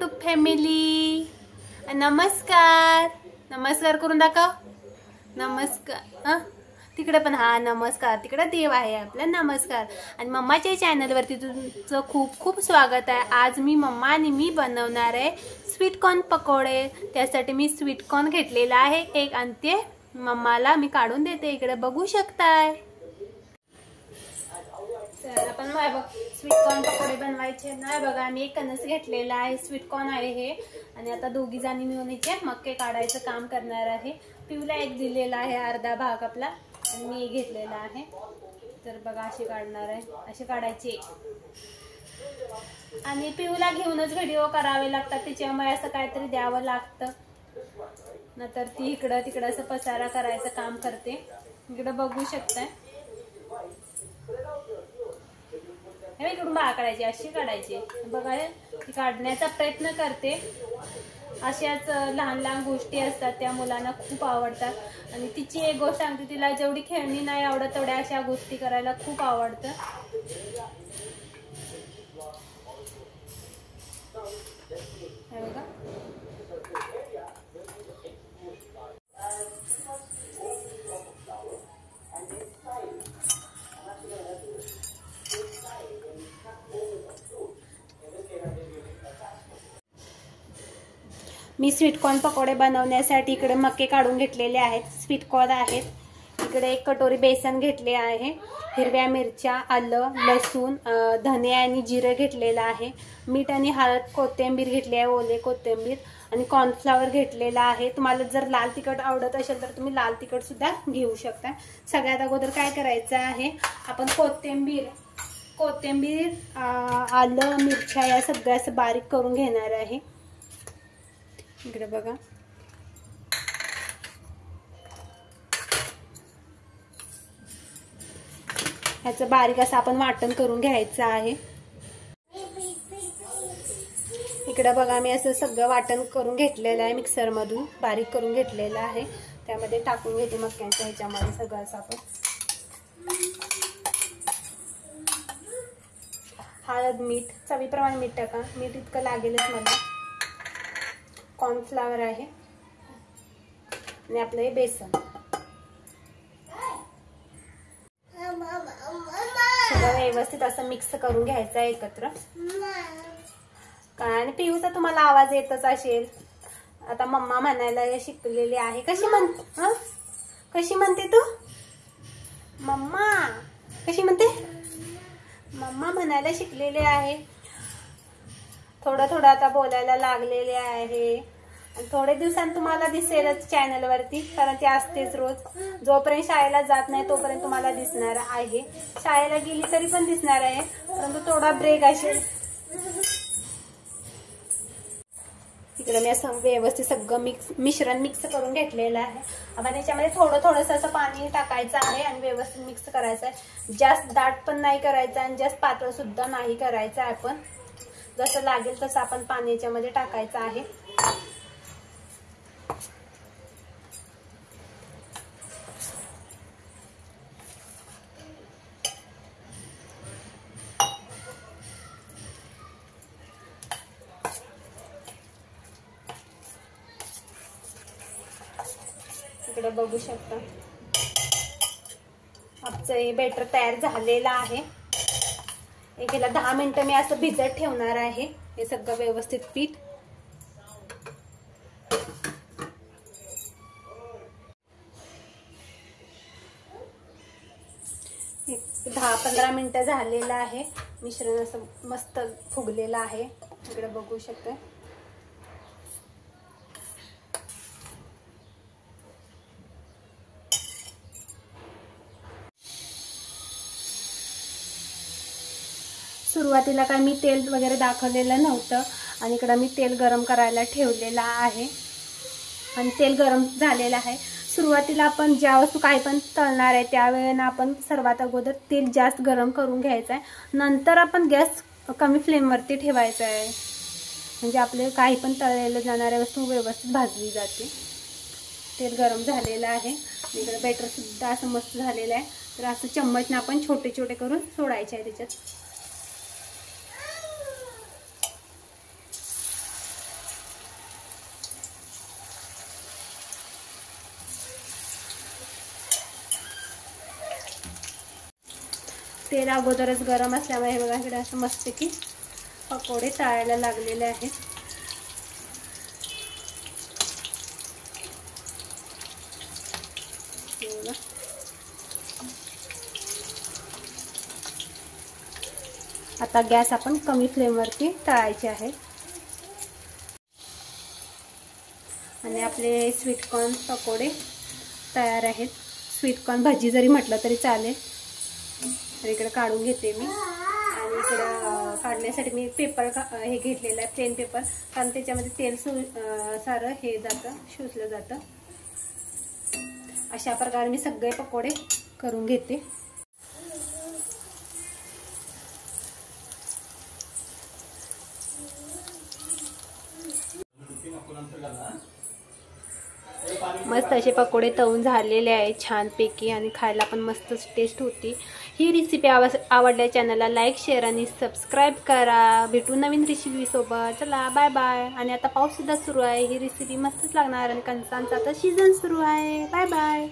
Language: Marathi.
युट्यूब फॅमिली नमस्कार नमस्कार करून दाखव. नमस्कार हां? तिकडे पण हा नमस्कार. तिकडे देव आहे आपला नमस्कार. आणि मम्माच्या चॅनलवरती तुमचं खूप खूप स्वागत आहे. आज मी मम्मा आणि मी बनवणार आहे स्वीटकॉर्न पकोडे. त्यासाठी मी स्वीटकॉर्न घेतलेला आहे. एक आणि ते मम्माला मी काढून देते. इकडे बघू शकताय. आपण बघ. स्वीट कॉर्न पकोडे बनवायचे ना. बघा आम्ही एक कणस घेतलेला आहे. स्वीट कॉर्न आहे हे. आणि आता दोघी जणी मिळून इथे मक्के काढायचं काम करणार आहे. पिवला एक दिलेला आहे अर्धा भाग आपला. आणि मी घेतलेला आहे. तर बघा असे काढणार आहे. असे काढायचे. आणि पिऊला घेऊनच व्हिडिओ करावे लागतात. त्याच्यामुळे असं काहीतरी द्यावं लागतं. नंतर ती इकडं तिकडं असं पसारा करायचं काम करते. इकडं बघू शकताय. हे इकडून बाळा काढायची अशी काढायची. बघा ती काढण्याचा प्रयत्न करते. अशाच लहान लहान गोष्टी असतात त्या मुलांना खूप आवडतात. आणि तिची एक गोष्ट सांगते तिला जेवढी खेळणी नाही आवडत तेवढ्या अशा गोष्टी करायला खूप आवडतं. हे बघा. मी स्वीटकॉर्न पकोडे बनवण्यासाठी इकडे मक्के काढून घेतलेले आहेत. स्वीटकॉर्न आहेत. इकडे एक कटोरी बेसन घेतले आहे. हिरव्या मिरच्या आलं लसूण धने आणि जिरं घेतलेलं आहे. मीठ आणि हळद कोथिंबीर घेतली आहे ओले कोथिंबीर आणि कॉर्नफ्लावर घेतलेला आहे. तुम्हाला जर लाल तिखट आवडत असेल तर तुम्ही लाल तिखट सुद्धा घेऊ शकता. सगळ्यात अगोदर काय करायचं आहे? आपण कोथिंबीर कोथिंबीर आलं मिरच्या या सगळ्या असं बारीक करून घेणार आहे. इकडे बघा. ह्याचं बारीक असं आपण वाटण करून घ्यायचं आहे. इकडे बघा मी असं सगळं वाटण करून घेतलेलं आहे मिक्सरमधून. बारीक करून घेतलेलं आहे. त्यामध्ये टाकून घेते मक्यांच्या ह्याच्यामध्ये सगळं असं आपण. हळद मीठ चवीप्रमाणे मीठ टाका. मीठ इतकं लागेलच मला. कॉर्नफ्लावर आहे. आणि आपलं हे बेसन. व्यवस्थित असं मिक्स करून घ्यायचं आहे एकत्र. काय आणि पिऊचा तुम्हाला आवाज येतच असेल. आता मम्मा म्हणायला शिकलेली आहे. कशी म्हण कशी म्हणते तू? मम्मा. कशी म्हणते? मम्मा म्हणायला शिकलेली आहे. थोडं थोडं आता बोलायला लागलेले आहे. थोडे दिवसांनी तुम्हाला दिसेलच चॅनल वरती कारण ती असतेच रोज. जोपर्यंत शाळेला जात नाही तोपर्यंत तुम्हाला दिसणार आहे. शाळेला गेली तरी पण दिसणार आहे परंतु थोडा ब्रेक असेल तिकडे मी असं व्यवस्थित सगळं मिक्स मिश्रण मिक्स करून घेतलेलं आहे. आपण याच्यामध्ये थोडं थोडंसं असं पाणी टाकायचं आहे आणि व्यवस्थित मिक्स करायचं आहे. जास्त दाट पण नाही करायचं आणि जास्त पातळ सुद्धा नाही करायचं आहे आपण. जसं लागेल तसं आपण पाणी याच्यामध्ये टाकायचं आहे. इकडे बघू शकता. आमचं हे बेटर तयार झालेलं आहे. एक याला दहा मिनटं मी असं भिजत ठेवणार आहे. हे सगळं व्यवस्थित पीठ. दहा पंधरा मिनिटं झालेलं आहे. मिश्रण असं मस्त फुगलेलं आहे. इकडे बघू शकते. सुरुवातीला काय मी तेल वगैरे दाखवलेलं नव्हतं आणि इकडं मी तेल गरम करायला ठेवलेलं आहे. आणि तेल गरम झालेलं आहे. सुरुवातीला आपण ज्या वस्तू काही पण तळणार आहे त्यावेळेला आपण सर्वात अगोदर तेल जास्त गरम करून घ्यायचं आहे. नंतर आपण गॅस कमी फ्लेमवरती ठेवायचा आहे. म्हणजे आपले काही पण तळलेलं जाणाऱ्या वस्तू व्यवस्थित भाजली जाते. तेल गरम झालेलं आहे. इकडे बॅटरसुद्धा असं मस्त झालेलं आहे. तर असं चम्मचनं आपण छोटे छोटे करून सोडायचे आहे त्याच्यात. तेल अगोदरच गरम असल्यामुळे हे बघा इकडे असं मस्त की पकोडे तळायला लागलेले आहेत. आता गॅस आपण कमी फ्लेमवरती तळायचे आहे. आणि आपले स्वीटकॉर्न पकोडे तयार आहेत. स्वीटकॉर्न भाजी जरी म्हटलं तरी चालेल. तर इकडं काढून घेते मी. आणि इकडं काढण्यासाठी मी पेपर हे घेतलेलं आहे प्लेन पेपर कारण त्याच्यामध्ये तेल सु सारं हे जातं शोषलं जातं. अशा प्रकारे मी सगळे पकोडे करून घेते. मस्त असे पकोडे तळून झालेले आहेत छानपैकी आणि खायला पण मस्तच टेस्ट होती. ही रेसिपी आव आवडल्या चॅनलला लाईक शेअर आणि सबस्क्राईब करा. भेटू नवीन रेसिपीसोबत चला बाय बाय आणि आता पाऊससुद्धा सुरू आहे. ही रेसिपी मस्तच लागणार आणि कणसांचा आता सीझन सुरू आहे. Bye bye